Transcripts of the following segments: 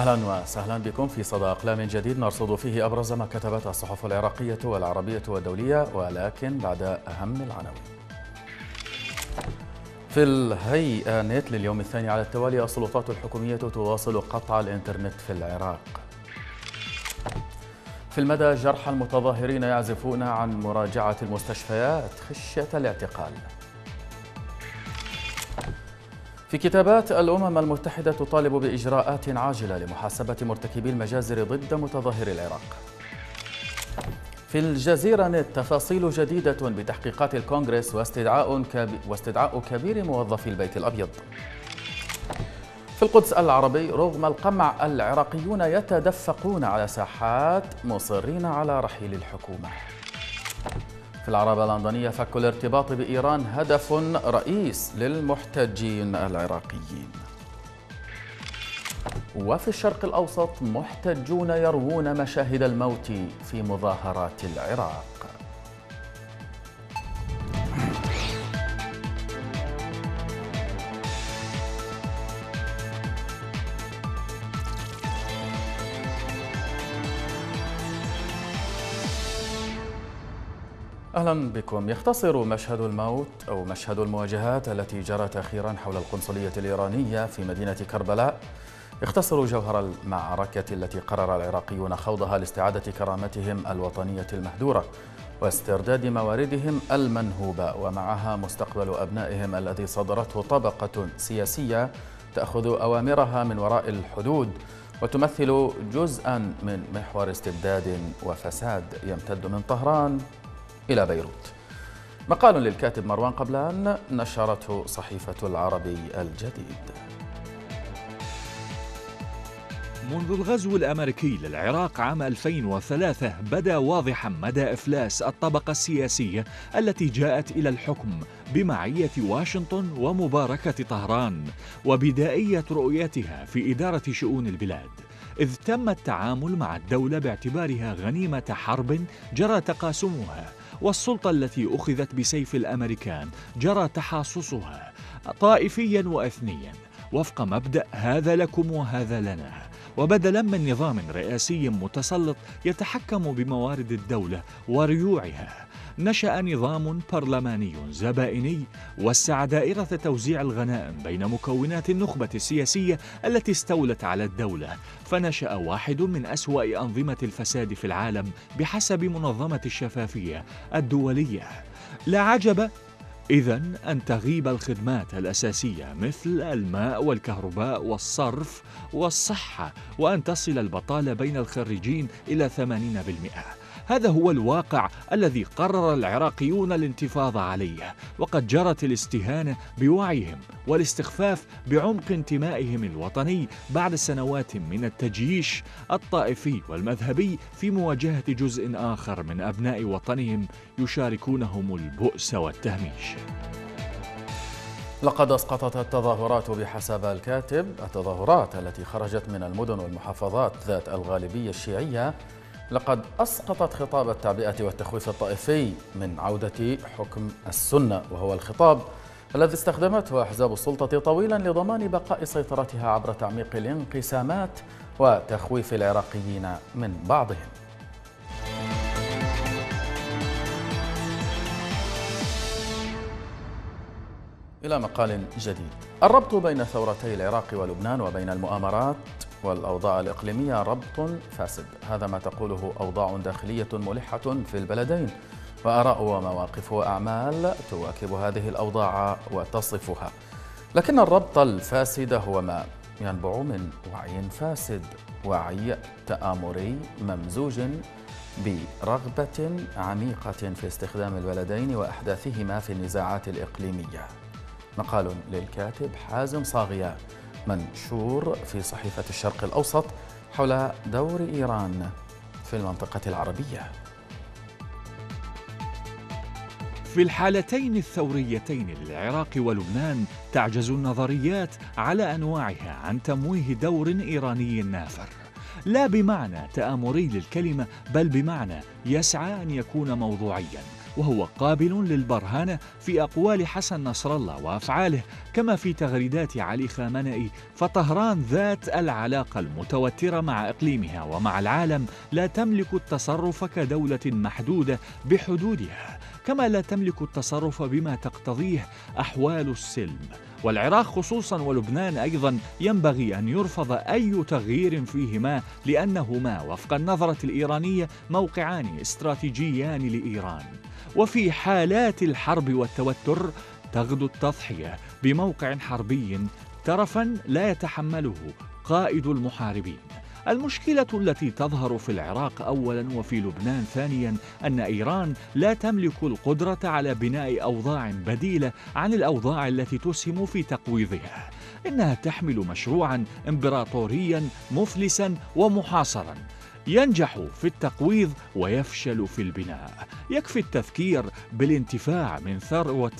أهلا وسهلا بكم في صدى أقلام جديد نرصد فيه أبرز ما كتبت الصحف العراقية والعربية والدولية ولكن بعد أهم العناوين. في الهيئة نت لليوم الثاني على التوالي السلطات الحكومية تواصل قطع الإنترنت في العراق. في المدى جرحى المتظاهرين يعزفون عن مراجعة المستشفيات خشية الاعتقال. في كتابات الأمم المتحدة تطالب بإجراءات عاجلة لمحاسبة مرتكبي المجازر ضد متظاهري العراق. في الجزيرة نت تفاصيل جديدة بتحقيقات الكونغرس واستدعاء, واستدعاء كبير موظفي البيت الأبيض. في القدس العربي رغم القمع العراقيون يتدفقون على ساحات مصرين على رحيل الحكومة. في العربة اللندنية فك الارتباط بإيران هدف رئيس للمحتجين العراقيين. وفي الشرق الأوسط محتجون يروون مشاهد الموت في مظاهرات العراق. أهلا بكم. يختصر مشهد الموت أو مشهد المواجهات التي جرت أخيرا حول القنصلية الإيرانية في مدينة كربلاء. يختصر جوهر المعركة التي قرر العراقيون خوضها لاستعادة كرامتهم الوطنية المهدورة واسترداد مواردهم المنهوبة ومعها مستقبل أبنائهم الذي صدرته طبقة سياسية تأخذ أوامرها من وراء الحدود وتمثل جزءا من محور استبداد وفساد يمتد من طهران. إلى بيروت. مقال للكاتب مروان قبلان نشرته صحيفة العربي الجديد. منذ الغزو الأمريكي للعراق عام 2003 بدا واضحا مدى إفلاس الطبقة السياسية التي جاءت إلى الحكم بمعية واشنطن ومباركة طهران وبدائية رؤيتها في إدارة شؤون البلاد. إذ تم التعامل مع الدولة باعتبارها غنيمة حرب جرى تقاسمها والسلطة التي أخذت بسيف الأمريكان جرى تحاصصها طائفيا وأثنيا. وفق مبدأ هذا لكم وهذا لنا. وبدلا من نظام رئاسي متسلط يتحكم بموارد الدولة وريوعها نشأ نظام برلماني زبائني وسع دائرة توزيع الغنائم بين مكونات النخبة السياسية التي استولت على الدولة فنشأ واحد من أسوأ أنظمة الفساد في العالم بحسب منظمة الشفافية الدولية. لا عجب إذا أن تغيب الخدمات الأساسية مثل الماء والكهرباء والصرف والصحة وأن تصل البطالة بين الخريجين إلى 80% هذا هو الواقع الذي قرر العراقيون الانتفاض عليه وقد جرت الاستهانه بوعيهم والاستخفاف بعمق انتمائهم الوطني بعد سنوات من التجييش الطائفي والمذهبي في مواجهة جزء آخر من أبناء وطنهم يشاركونهم البؤس والتهميش. لقد أسقطت التظاهرات بحسب الكاتب التظاهرات التي خرجت من المدن والمحافظات ذات الغالبية الشيعية لقد أسقطت خطاب التعبئة والتخويف الطائفي من عودة حكم السنة وهو الخطاب الذي استخدمته أحزاب السلطة طويلا لضمان بقاء سيطرتها عبر تعميق الانقسامات وتخويف العراقيين من بعضهم. إلى مقال جديد. الربط بين ثورتي العراق ولبنان وبين المؤامرات والأوضاع الإقليمية ربط فاسد. هذا ما تقوله أوضاع داخلية ملحة في البلدين. وآراء ومواقف وأعمال تواكب هذه الأوضاع وتصفها. لكن الربط الفاسد هو ما ينبع من وعي فاسد وعي تآمري ممزوج برغبة عميقة في استخدام البلدين وأحداثهما في النزاعات الإقليمية. مقال للكاتب حازم صاغية. منشور في صحيفة الشرق الأوسط حول دور إيران في المنطقة العربية. في الحالتين الثوريتين للعراق ولبنان تعجز النظريات على أنواعها عن تمويه دور إيراني نافر. لا بمعنى تأمري للكلمة بل بمعنى يسعى أن يكون موضوعيا. وهو قابل للبرهنة في أقوال حسن نصر الله وأفعاله كما في تغريدات علي خامنئي فطهران ذات العلاقة المتوترة مع إقليمها ومع العالم لا تملك التصرف كدولة محدودة بحدودها كما لا تملك التصرف بما تقتضيه أحوال السلم. والعراق خصوصا ولبنان أيضا ينبغي أن يرفض أي تغيير فيهما لأنهما وفق النظرة الإيرانية موقعان استراتيجيان لإيران. وفي حالات الحرب والتوتر تغدو التضحية بموقع حربي ترفا لا يتحمله قائد المحاربين. المشكلة التي تظهر في العراق أولا وفي لبنان ثانيا أن إيران لا تملك القدرة على بناء أوضاع بديلة عن الأوضاع التي تسهم في تقويضها. إنها تحمل مشروعا إمبراطوريا مفلسا ومحاصرا. ينجح في التقويض ويفشل في البناء. يكفي التذكير بالانتفاع من ثروة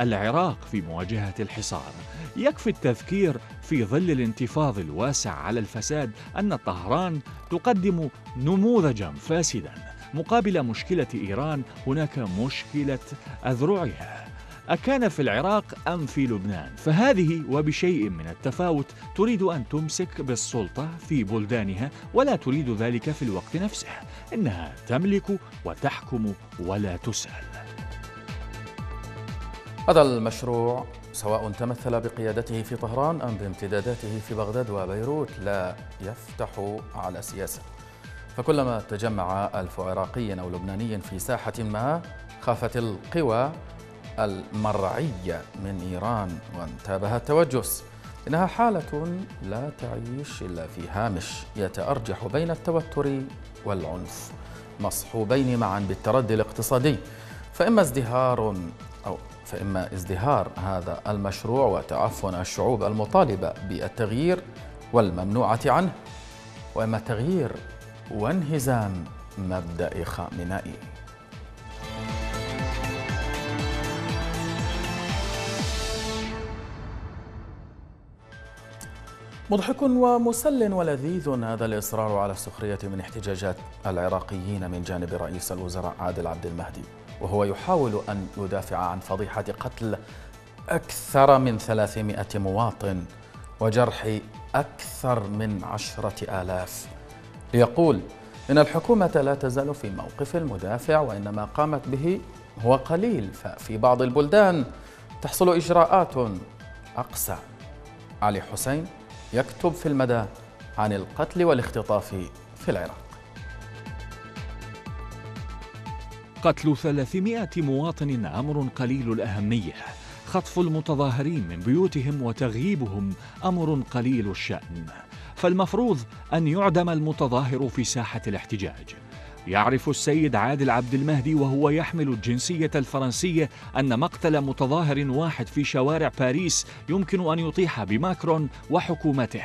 العراق في مواجهة الحصار. يكفي التذكير في ظل الانتفاض الواسع على الفساد أن طهران تقدم نموذجا فاسدا. مقابل مشكلة إيران هناك مشكلة أذرعها. أكان في العراق أم في لبنان؟ فهذه وبشيء من التفاوت تريد أن تمسك بالسلطة في بلدانها ولا تريد ذلك في الوقت نفسه. إنها تملك وتحكم ولا تسأل. هذا المشروع سواء تمثل بقيادته في طهران أم بامتداداته في بغداد وبيروت لا يفتح على سياسة. فكلما تجمع ألف عراقي أو لبناني في ساحة ما خافت القوى المرعية من إيران وانتابها التوجس. إنها حالة لا تعيش إلا في هامش يتأرجح بين التوتر والعنف مصحوبين معا بالتردي الاقتصادي. فإما ازدهار أو فإما ازدهار هذا المشروع وتعفن الشعوب المطالبة بالتغيير والممنوعة عنه. وإما تغيير وانهزام مبدأ خامنئي. مضحك ومسل ولذيذ هذا الإصرار على السخرية من احتجاجات العراقيين من جانب رئيس الوزراء عادل عبد المهدي وهو يحاول أن يدافع عن فضيحة قتل أكثر من 300 مواطن وجرح أكثر من عشرة آلاف. ليقول إن الحكومة لا تزال في موقف المدافع وإن ما قامت به هو قليل ففي بعض البلدان تحصل إجراءات أقسى. علي حسين. يكتب في المدى عن القتل والاختطاف في العراق. قتل 300 مواطن أمر قليل الأهمية خطف المتظاهرين من بيوتهم وتغييبهم أمر قليل الشأن. فالمفروض أن يعدم المتظاهر في ساحة الاحتجاج. يعرف السيد عادل عبد المهدي وهو يحمل الجنسية الفرنسية أن مقتل متظاهر واحد في شوارع باريس يمكن أن يطيح بماكرون وحكومته.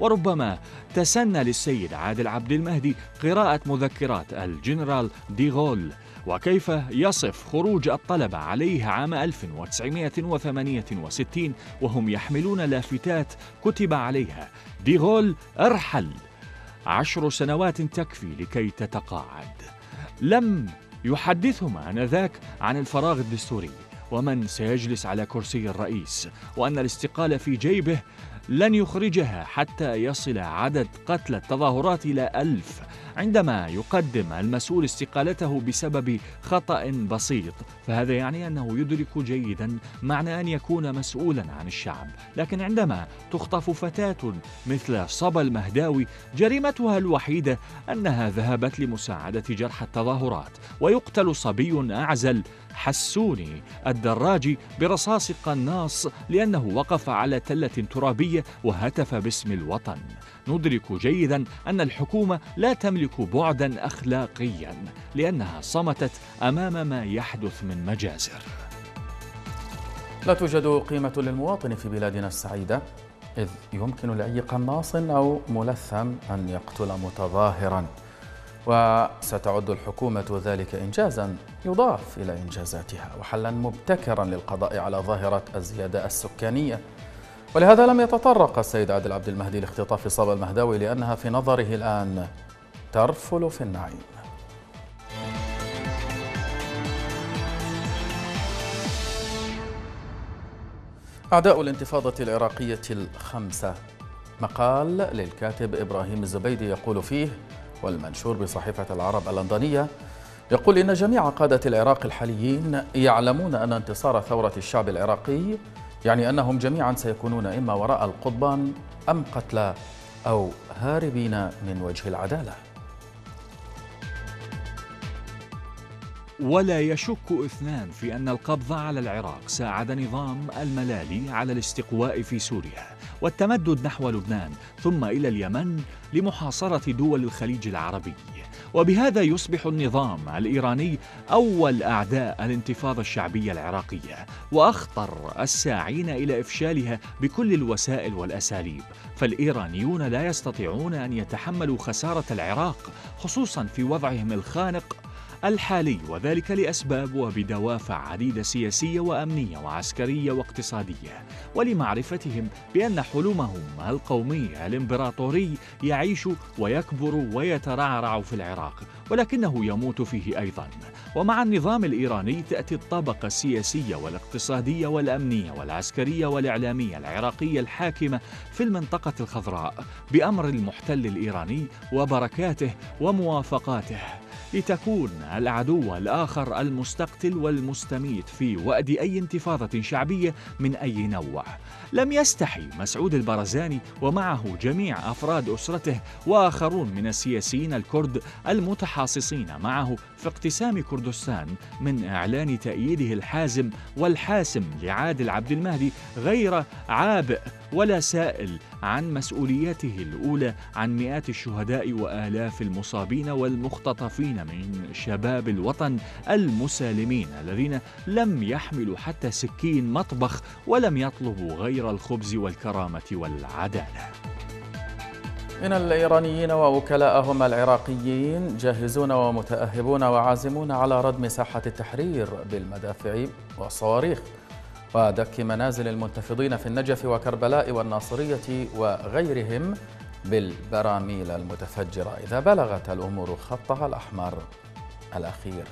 وربما تسنى للسيد عادل عبد المهدي قراءة مذكرات الجنرال ديغول وكيف يصف خروج الطلبة عليه عام 1968 وهم يحملون لافتات كتب عليها. ديغول أرحل. عشر سنوات تكفي لكي تتقاعد. لم يحدثهم آنذاك عن الفراغ الدستوري ومن سيجلس على كرسي الرئيس وأن الاستقالة في جيبه لن يخرجها حتى يصل عدد قتلى التظاهرات إلى ألف عندما يقدم المسؤول استقالته بسبب خطأ بسيط. فهذا يعني أنه يدرك جيدا معنى أن يكون مسؤولا عن الشعب. لكن عندما تخطف فتاة مثل صبا المهداوي جريمتها الوحيدة أنها ذهبت لمساعدة جرحى التظاهرات ويقتل صبي أعزل حسوني الدراجي برصاص قناص لأنه وقف على تلة ترابية وهتف باسم الوطن. ندرك جيدا أن الحكومة لا تملك بعدا أخلاقيا لأنها صمتت أمام ما يحدث من مجازر. لا توجد قيمة للمواطن في بلادنا السعيدة إذ يمكن لأي قناص أو ملثم أن يقتل متظاهرا. وستعد الحكومة ذلك إنجازا يضاف إلى إنجازاتها وحلا مبتكرا للقضاء على ظاهرة الزيادة السكانية. ولهذا لم يتطرق السيد عادل عبد المهدي لاختطاف صبا المهداوي لأنها في نظره الآن ترفل في النعيم. أعداء الانتفاضة العراقية الخمسة. مقال للكاتب إبراهيم الزبيدي يقول فيه والمنشور بصحيفة العرب اللندنية يقول إن جميع قادة العراق الحاليين يعلمون أن انتصار ثورة الشعب العراقي يعني أنهم جميعا سيكونون إما وراء القضبان أم قتلى أو هاربين من وجه العدالة. ولا يشك إثنان في أن القبض على العراق ساعد نظام الملالي على الاستقواء في سوريا. والتمدد نحو لبنان ثم إلى اليمن لمحاصرة دول الخليج العربي. وبهذا يصبح النظام الإيراني أول أعداء الانتفاضة الشعبية العراقية وأخطر الساعين إلى إفشالها بكل الوسائل والأساليب. فالإيرانيون لا يستطيعون أن يتحملوا خسارة العراق خصوصا في وضعهم الخانق الحالي وذلك لأسباب وبدوافع عديدة سياسية وأمنية وعسكرية واقتصادية ولمعرفتهم بأن حلمهم القومي الإمبراطوري يعيش ويكبر ويترعرع في العراق ولكنه يموت فيه أيضا. ومع النظام الإيراني تأتي الطبقة السياسية والاقتصادية والأمنية والعسكرية والإعلامية العراقية الحاكمة في المنطقة الخضراء بأمر المحتل الإيراني وبركاته وموافقاته. لتكون العدو الآخر المستقتل والمستميت في وأد أي انتفاضة شعبية من أي نوع. لم يستحي مسعود البرزاني ومعه جميع أفراد أسرته وآخرون من السياسيين الكرد المتحاصصين معه في اقتسام كردستان من إعلان تأييده الحازم والحاسم لعادل عبد المهدي غير عابئ ولا سائل عن مسؤوليته الأولى عن مئات الشهداء وآلاف المصابين والمختطفين من شباب الوطن المسالمين الذين لم يحملوا حتى سكين مطبخ ولم يطلبوا غير الخبز والكرامة والعدالة. إن الإيرانيين ووكلاءهم العراقيين جاهزون ومتأهبون وعازمون على ردم ساحة التحرير بالمدافع والصواريخ. ودك منازل المنتفضين في النجف وكربلاء والناصرية وغيرهم بالبراميل المتفجرة. إذا بلغت الأمور خطها الأحمر الأخير.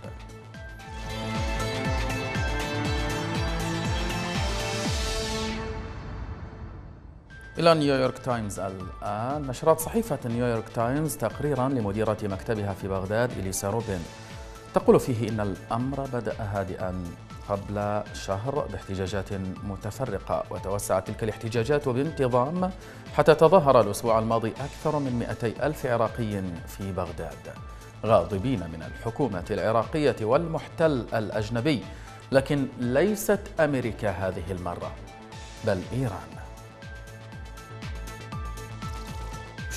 إلى نيويورك تايمز الآن. نشرت صحيفة نيويورك تايمز تقريرا لمديرة مكتبها في بغداد إليسا روبن. تقول فيه إن الأمر بدأ هادئا قبل شهر باحتجاجات متفرقة وتوسعت تلك الاحتجاجات بانتظام حتى تظاهر الأسبوع الماضي أكثر من 200 ألف عراقي في بغداد غاضبين من الحكومة العراقية والمحتل الأجنبي لكن ليست أمريكا هذه المرة بل إيران.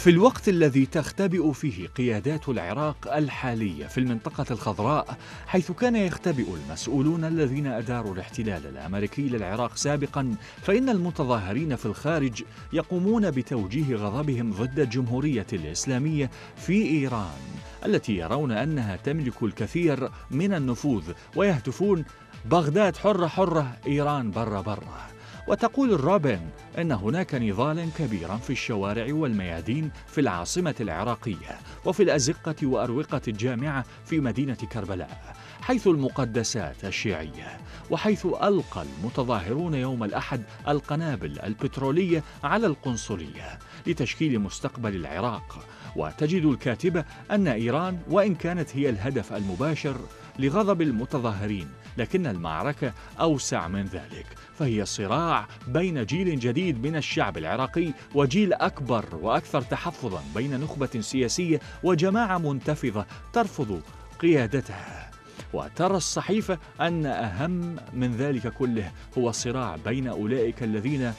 في الوقت الذي تختبئ فيه قيادات العراق الحالية في المنطقة الخضراء حيث كان يختبئ المسؤولون الذين أداروا الاحتلال الأمريكي للعراق سابقا فإن المتظاهرين في الخارج يقومون بتوجيه غضبهم ضد الجمهورية الإسلامية في إيران التي يرون أنها تملك الكثير من النفوذ ويهتفون بغداد حرة حرة إيران برة برة. وتقول الروبن أن هناك نضالا كبيرا في الشوارع والميادين في العاصمة العراقية وفي الأزقة وأروقة الجامعة في مدينة كربلاء حيث المقدسات الشيعية وحيث ألقى المتظاهرون يوم الأحد القنابل البترولية على القنصلية لتشكيل مستقبل العراق. وتجد الكاتبة أن إيران وإن كانت هي الهدف المباشر لغضب المتظاهرين. لكن المعركة أوسع من ذلك فهي صراع بين جيل جديد من الشعب العراقي وجيل أكبر وأكثر تحفظا بين نخبة سياسية وجماعة منتفضة ترفض قيادتها. وترى الصحيفة أن أهم من ذلك كله هو الصراع بين أولئك الذين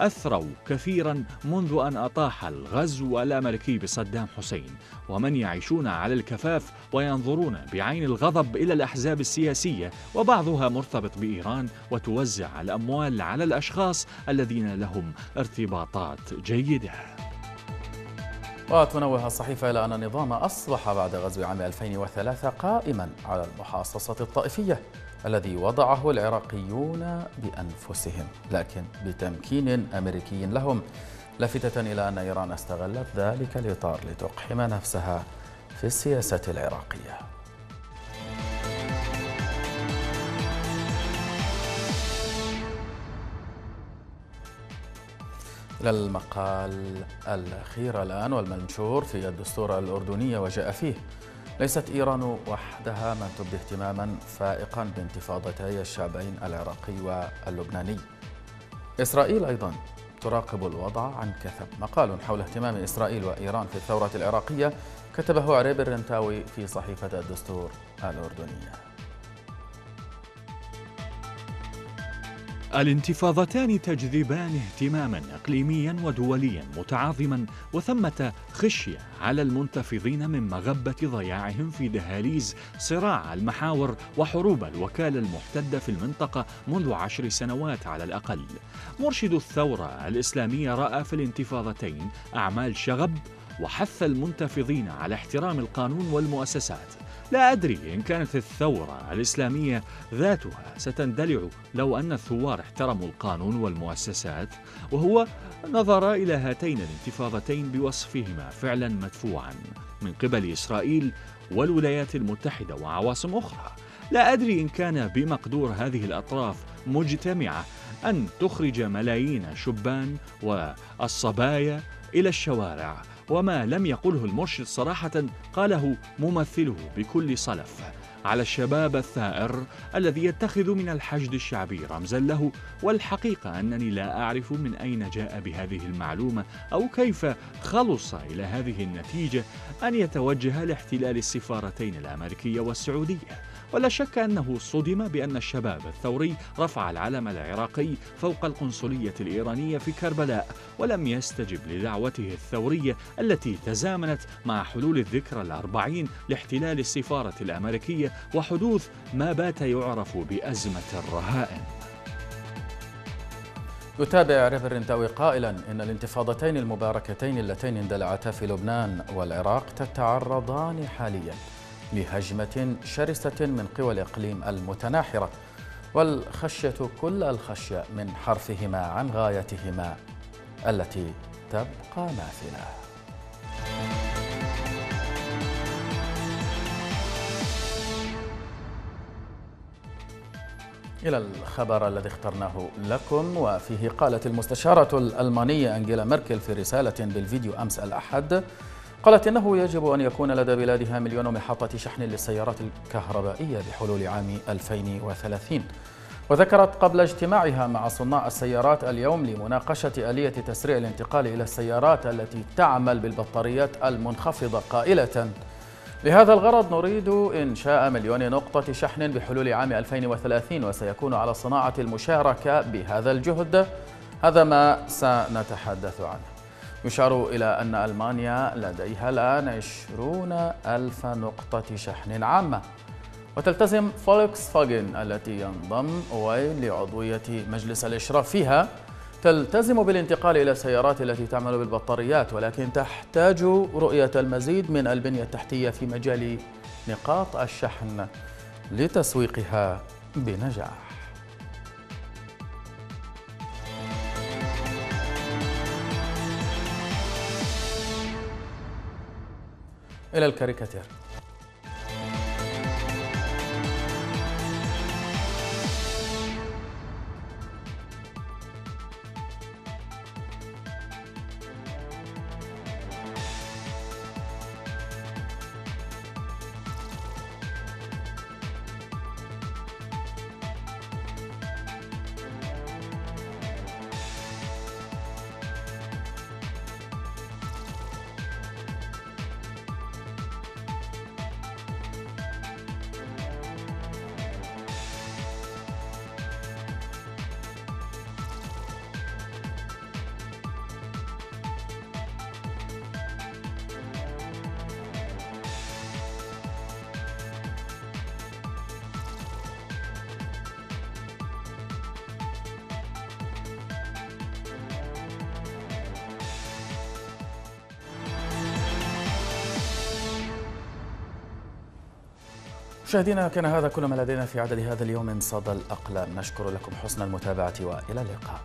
أثروا كثيرا منذ أن أطاح الغزو الأمريكي بصدام حسين. ومن يعيشون على الكفاف وينظرون بعين الغضب إلى الأحزاب السياسية وبعضها مرتبط بإيران وتوزع الأموال على الأشخاص الذين لهم ارتباطات جيدة. وتنوه الصحيفة إلى أن النظام أصبح بعد غزو عام 2003 قائما على المحاصصة الطائفية. الذي وضعه العراقيون بأنفسهم. لكن بتمكين أمريكي لهم لافتة إلى أن إيران استغلت ذلك الإطار لتقحم نفسها في السياسة العراقية. إلى المقال الأخير الآن والمنشور في الدستور الأردنية وجاء فيه ليست إيران وحدها من تبدي اهتماما فائقا بانتفاضتي الشعبين العراقي واللبناني. إسرائيل أيضا تراقب الوضع عن كثب. مقال حول اهتمام إسرائيل وإيران في الثورة العراقية كتبه عريب الرنتاوي في صحيفة الدستور الأردنية. الانتفاضتان تجذبان اهتماما إقليميا ودوليا متعاظما وثمة خشية على المنتفضين من مغبة ضياعهم في دهاليز صراع المحاور وحروب الوكالة المحتدة في المنطقة منذ عشر سنوات على الأقل. مرشد الثورة الإسلامية رأى في الانتفاضتين أعمال شغب وحث المنتفضين على احترام القانون والمؤسسات لا أدري إن كانت الثورة الإسلامية ذاتها ستندلع لو أن الثوار احترموا القانون والمؤسسات وهو نظر إلى هاتين الانتفاضتين بوصفهما فعلا مدفوعا من قبل إسرائيل والولايات المتحدة وعواصم أخرى. لا أدري إن كان بمقدور هذه الأطراف مجتمعة أن تخرج ملايين الشبان والصبايا إلى الشوارع وما لم يقله المرشد صراحة قاله ممثله بكل صلف. على الشباب الثائر الذي يتخذ من الحشد الشعبي رمزا له والحقيقة أنني لا أعرف من أين جاء بهذه المعلومة أو كيف خلص إلى هذه النتيجة أن يتوجه لاحتلال السفارتين الأمريكية والسعودية. ولا شك أنه صدم بأن الشباب الثوري رفع العلم العراقي فوق القنصلية الإيرانية في كربلاء ولم يستجب لدعوته الثورية التي تزامنت مع حلول الذكرى الأربعين لاحتلال السفارة الأمريكية وحدوث ما بات يعرف بأزمة الرهائن. يتابع ريفر رنتاوي قائلا إن الانتفاضتين المباركتين اللتين اندلعتا في لبنان والعراق تتعرضان حاليا. لهجمة شرسة من قوى الإقليم المتناحرة والخشية كل الخشية من حرفهما عن غايتهما التي تبقى ماثله إلى الخبر الذي اخترناه لكم وفيه قالت المستشارة الألمانية أنجيلا ميركل في رسالة بالفيديو أمس الأحد قالت إنه يجب أن يكون لدى بلادها مليون محطة شحن للسيارات الكهربائية بحلول عام 2030 وذكرت قبل اجتماعها مع صناع السيارات اليوم لمناقشة آلية تسريع الانتقال إلى السيارات التي تعمل بالبطاريات المنخفضة قائلة. لهذا الغرض نريد إنشاء مليون نقطة شحن بحلول عام 2030 وسيكون على الصناعة المشاركة بهذا الجهد. هذا ما سنتحدث عنه. يشار إلى أن ألمانيا لديها الآن عشرون ألف نقطة شحن عامة. وتلتزم فولكس فاجن التي ينضم أويل لعضوية مجلس الإشراف فيها. تلتزم بالانتقال إلى السيارات التي تعمل بالبطاريات ولكن تحتاج رؤية المزيد من البنية التحتية في مجال نقاط الشحن لتسويقها بنجاح. إلى الكاريكاتير. مشاهدينا كان هذا كل ما لدينا في عدد هذا اليوم من صدى الأقلام. نشكر لكم حسن المتابعة وإلى اللقاء.